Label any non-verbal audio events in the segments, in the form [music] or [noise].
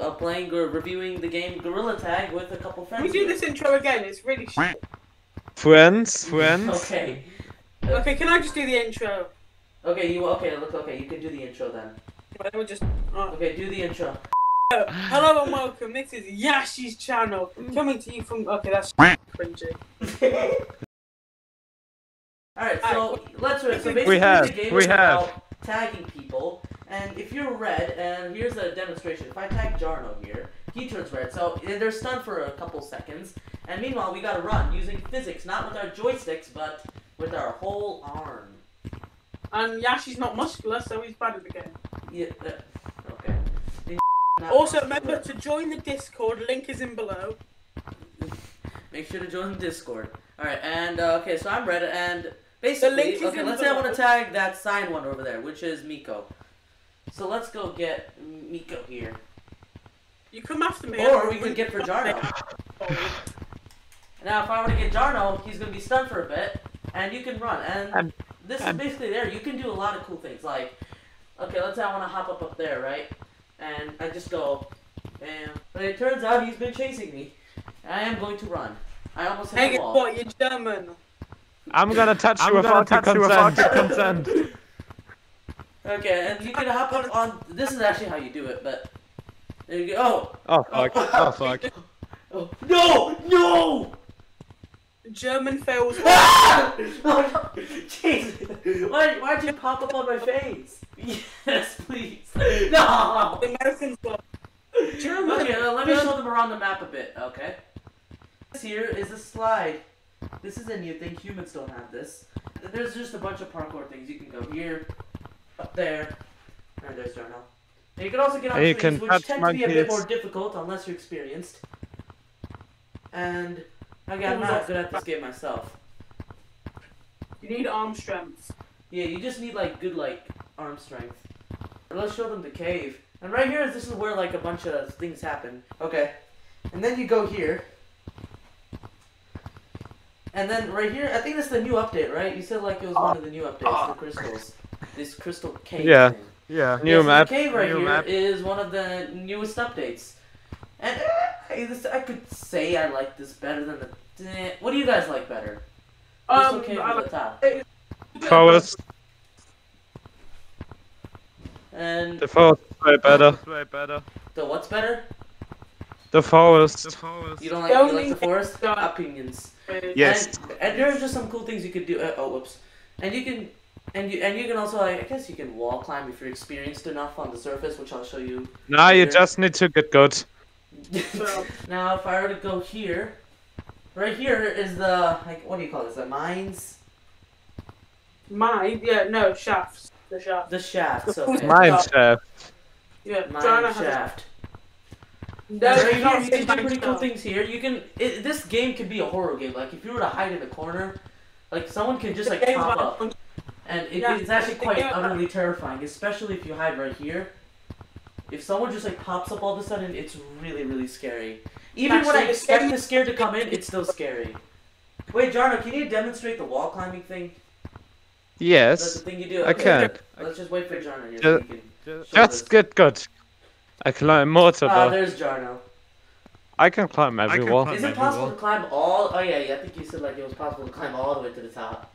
uh, playing or reviewing the game Gorilla Tag with a couple friends. we do here. this intro again? It's really shit. Friends, friends. Okay. Okay, can I just do the intro? Okay, you okay? Look, okay, you can do the intro then. Let me just. Oh. Okay, do the intro. [laughs] Hello and welcome. This is Yashi's channel, coming to you from. Okay, that's cringy. [laughs] Alright, so let's so basically We have, the game we is have. about tagging people, and if you're red, and here's a demonstration. If I tag Jarno here, he turns red, so they're stunned for a couple seconds, and meanwhile we gotta run using physics, not with our joysticks, but with our whole arm. And Yashi's not muscular, so he's bad at the game. Yeah, uh, okay. [laughs] Also, muscular. remember to join the Discord. Link is in below. [laughs] Make sure to join the Discord. Alright, and uh, okay, so I'm red, and basically, okay, let's say I want to tag that signed one over there, which is Miko. So let's go get Miko here. You come after me. Or we could get for Jarno. Now, if I were to get Jarno, he's gonna be stunned for a bit, and you can run. And Um, this um, is basically there. You can do a lot of cool things. Like, okay, let's say I want to hop up up there, right? And I just go, bam. But it turns out he's been chasing me. I am going to run. I almost hit Hey, the guess wall. what? You're German. I'm gonna touch I'm you gonna without your touch you without consent. consent. [laughs] Okay, and you can hop up on. This is actually how you do it, but there you go. Oh fuck. Oh fuck. Oh, [laughs] oh. no, no! German fails. Ah! [laughs] Oh, no. Jesus! Why, why'd you pop up on my face? Yes, please. [laughs] No. The Americans go. German. Okay, uh, let me show them around the map a bit. Okay. This here is a slide. This is a new thing. Humans don't have this. There's just a bunch of parkour things. You can go here, up there, and there's Darnell. And you can also get on And you trees, can which touch tend to be a bit more difficult unless you're experienced. And again, I'm not good at this game myself. You need arm strength. Yeah, you just need like good like arm strength. Let's show them the cave. And right here, this is where like a bunch of things happen. Okay. And then you go here. And then right here, I think this is the new update, right? You said like it was one of the new updates, the crystals. This crystal cave Yeah. thing. Yeah. New Yeah, so map. The cave right new here is map. one of the newest updates. And this, I could say I like this better than the. eh, what do you guys like better? Crystal Um, cave I or the top? Forest. And The forest is way better. Way better. the what's better? The forest. The forest. You don't like The you like the forest? Opinions. Yes. And, and there's just some cool things you could do. Uh, oh, whoops. And you can, and you and you can also like, I guess you can wall climb if you're experienced enough on the surface, which I'll show you. Now you just need to get good. So, now, if I were to go here, right here is the like what do you call this? The mines, mine. Yeah, no shafts. The shaft. the shafts. Okay. Mine Yeah. shaft. Yeah, Mine Joanna shaft. No, right here, you can do mine pretty cool [laughs] things here. You can. It, this game could be a horror game. Like if you were to hide in a corner, like someone can just like pop up. And it, Yeah, it's actually quite utterly terrifying, especially if you hide right here. If someone just like pops up all of a sudden, it's really, really scary. Even when I Actually, the expect the scare to come in, it's still scary. Wait, Jarno, can you demonstrate the wall climbing thing? That's the Yes. thing you do. I Okay, can. Let's just wait for Jarno here. Ju- So we can Just, show Just good. I climb mortar Ah, though. there's Jarno. I can climb every can wall. climb- Is it possible we'll- to climb all? Oh yeah, yeah. I think you said like it was possible to climb all the way to the top.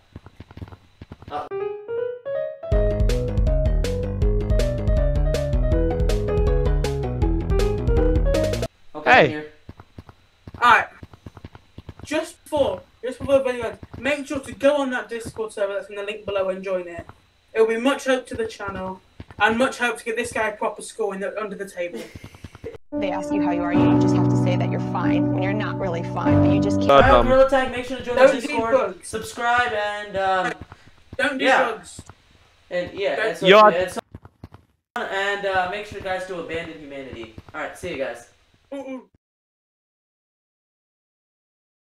Okay, Hey. I'm here. Alright. Just before, just before the video ends, make sure to go on that Discord server that's in the link below and join it. It will be much help to the channel and much help to get this guy a proper score in the, under the table. They ask you how you are, you just have to say that you're fine when you're not really fine, but you just keep But, Alright, um, Gorilla Tag, make sure to join the Don't Discord, drugs. subscribe, and um, Don't do Yeah. drugs. and yeah, and so, You're- and, so, and uh, make sure you guys to abandon humanity. All right, see you guys. Ooh.